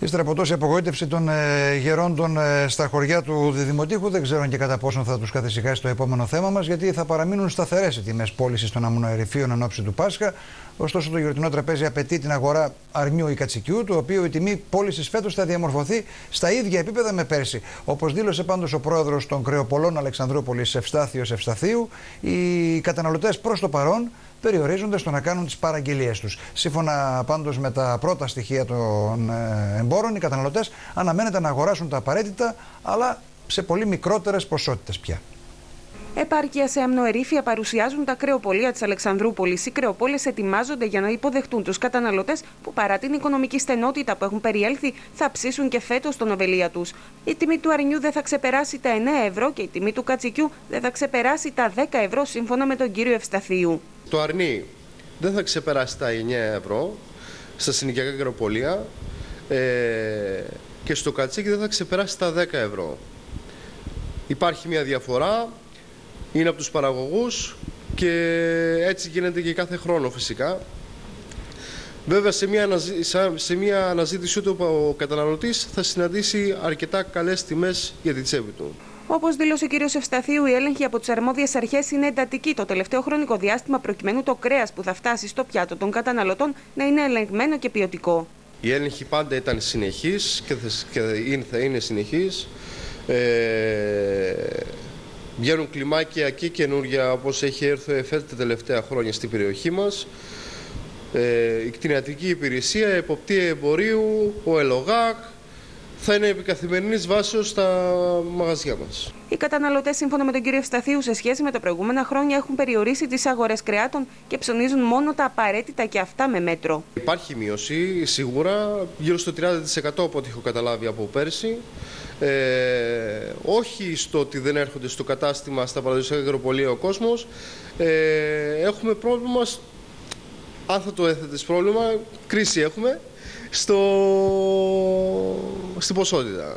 Ύστερα από τόση απογοήτευση των ε, γερόντων ε, στα χωριά του Διδημοτήχου, δεν ξέρω και κατά πόσον θα τους καθησυχάσει το επόμενο θέμα μας, γιατί θα παραμείνουν σταθερές οι τιμές πώλησης των αμμονοερηφίων εν ώψη του Πάσχα. Ωστόσο, το γιορτινό τραπέζι απαιτεί την αγορά αρνιού ή κατσικιού, το οποίο η τιμή πώλησης φέτος θα διαμορφωθεί στα ίδια επίπεδα με πέρσι. Όπως δήλωσε πάντως ο πρόεδρος των Κρεοπολών Αλεξανδρούπολης Ευστάθιος Ευσταθίου, οι καταναλωτές προς το παρόν περιορίζονται στο να κάνουν τις παραγγελίες τους. Σύμφωνα πάντως με τα πρώτα στοιχεία των ε, εμπόρων, οι καταναλωτές αναμένεται να αγοράσουν τα απαραίτητα, αλλά σε πολύ μικρότερες ποσότητες πια. Επάρκεια σε αμνοερήφια παρουσιάζουν τα κρεοπολία της Αλεξανδρούπολης. Οι κρεοπόλες ετοιμάζονται για να υποδεχτούν τους καταναλωτές που παρά την οικονομική στενότητα που έχουν περιέλθει θα ψήσουν και φέτος τον οβελία τους. Η τιμή του αρνιού δεν θα ξεπεράσει τα 9 ευρώ και η τιμή του κατσικιού δεν θα ξεπεράσει τα 10 ευρώ σύμφωνα με τον κύριο Ευσταθίου. Το αρνί δεν θα ξεπεράσει τα 9 ευρώ στα συνοικιακά κρεοπολία ε, και στο κατσίκι δεν θα ξεπεράσει τα 10 ευρώ. Υπάρχει μια διαφορά είναι από τους παραγωγούς και έτσι γίνεται και κάθε χρόνο φυσικά. Βέβαια σε μια, σε μια αναζήτησή του ο καταναλωτής θα συναντήσει αρκετά καλές τιμές για την τσέπη του. Όπως δήλωσε ο κ. Ευσταθίου, η έλεγχη από τις αρμόδιες αρχές είναι εντατική το τελευταίο χρονικό διάστημα προκειμένου το κρέας που θα φτάσει στο πιάτο των καταναλωτών να είναι ελεγμένο και ποιοτικό. Η έλεγχη πάντα ήταν συνεχή και θα είναι συνεχή. Ε, Βγαίνουν κλιμάκια και καινούργια όπως έχει έρθει εφέτει τα τελευταία χρόνια στην περιοχή μας. Ε, η κτηνιατρική υπηρεσία, η εποπτεία εμπορίου, ο ΕΛΟΓΑΚ, θα είναι επικαθημερινής βάσεως στα μαγαζιά μας. Οι καταναλωτές, σύμφωνα με τον κύριο Ευσταθίου, σε σχέση με τα προηγούμενα χρόνια έχουν περιορίσει τις αγορές κρεάτων και ψωνίζουν μόνο τα απαραίτητα και αυτά με μέτρο. Υπάρχει μείωση, σίγουρα, γύρω στο 30% από ό,τι έχω καταλάβει από πέρσι. Ε, όχι στο ότι δεν έρχονται στο κατάστημα στα παραδοσιακά αγροπολία ο κόσμος. Ε, έχουμε πρόβλημα, αν θα το έθετες πρόβλημα, κρίση έχουμε, στο, στην ποσότητα.